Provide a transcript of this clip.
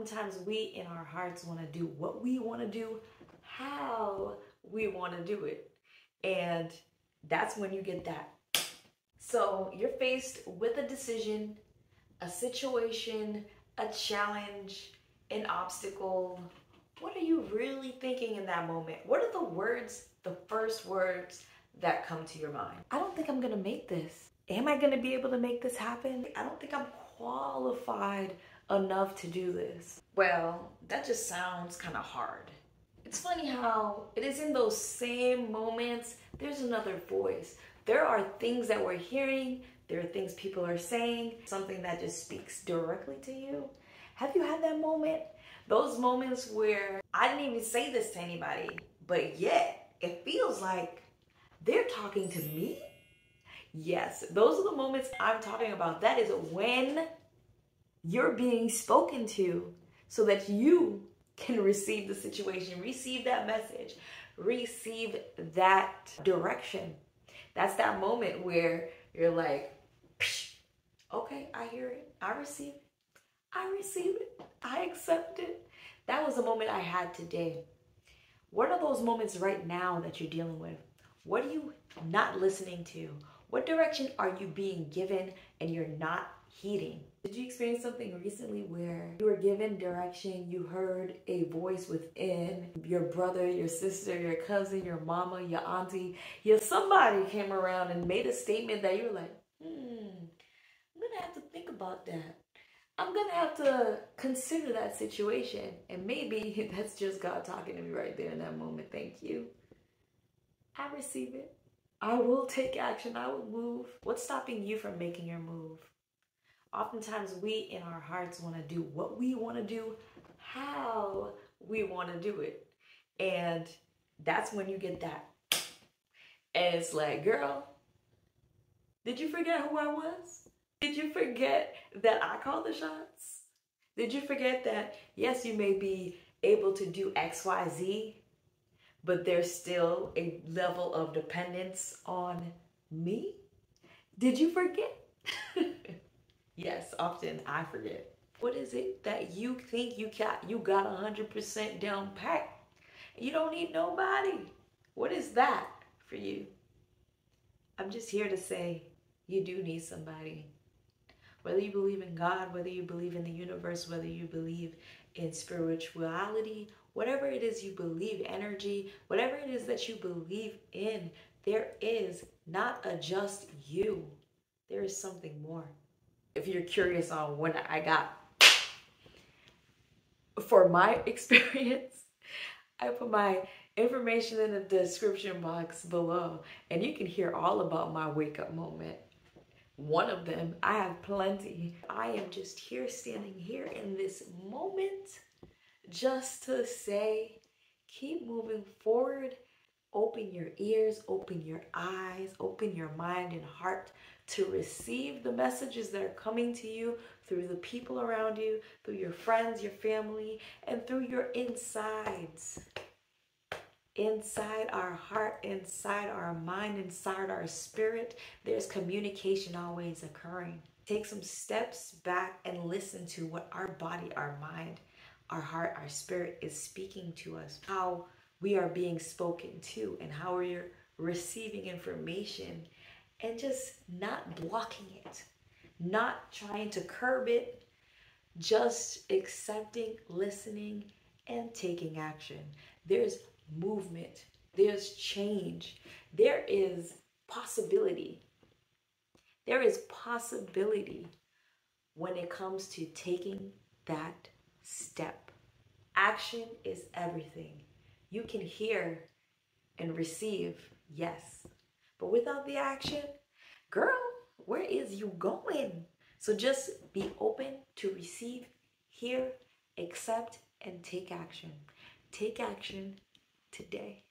oftentimes we in our hearts want to do what we want to do, how we want to do it. And that's when you get that. So you're faced with a decision, a situation, a challenge, an obstacle. What are you really thinking in that moment? What are the words, the first words that come to your mind? I don't think I'm gonna make this. Am I gonna be able to make this happen? I don't think I'm qualified enough to do this. Well, that just sounds kind of hard. It's funny how it is in those same moments, there's another voice. There are things that we're hearing, there are things people are saying, something that just speaks directly to you. Have you had that moment? Those moments where I didn't even say this to anybody, but yet it feels like they're talking to me. Yes, those are the moments I'm talking about. That is when you're being spoken to so that you can receive the situation, receive that message, receive that direction. That's that moment where you're like, okay, I hear it. I receive it. I receive it. I accept it. That was a moment I had today. What are those moments right now that you're dealing with? What are you not listening to? What direction are you being given and you're not heeding? Did you experience something recently where you were given direction, you heard a voice within your brother, your sister, your cousin, your mama, your auntie, your somebody came around and made a statement that you were like, hmm, I'm gonna have to think about that. I'm gonna have to consider that situation. And maybe that's just God talking to me right there in that moment. Thank you. I receive it. I will take action. I will move. What's stopping you from making your move? Oftentimes, we in our hearts want to do what we want to do, how we want to do it. And that's when you get that. And it's like, girl, did you forget who I was? Did you forget that I call the shots? Did you forget that, yes, you may be able to do X, Y, Z, but there's still a level of dependence on me? Did you forget? often I forget. What is it that you think you got you got 100% down pat? You don't need nobody. What is that for you? I'm just here to say you do need somebody. Whether you believe in God, whether you believe in the universe, whether you believe in spirituality whatever it is you believe, energy, whatever it is that you believe in, there is not a just you. There is something more. If you're curious on when I got, for my experience, I put my information in the description box below and you can hear all about my wake up moment. One of them, I have plenty. I am just here standing here in this moment just to say, keep moving forward. Open your ears, open your eyes, open your mind and heart to receive the messages that are coming to you through the people around you, through your friends, your family, and through your insides. Inside our heart, inside our mind, inside our spirit, there's communication always occurring. Take some steps back and listen to what our body, our mind, our heart, our spirit is speaking to us, how we are being spoken to, and how we're receiving information, and just not blocking it, not trying to curb it, just accepting, listening, and taking action. There's movement, there's change, there is possibility. There is possibility when it comes to taking that step. Action is everything. You can hear and receive, yes. But without the action, girl, where is you going? So just be open to receive, hear, accept, and take action. Take action today.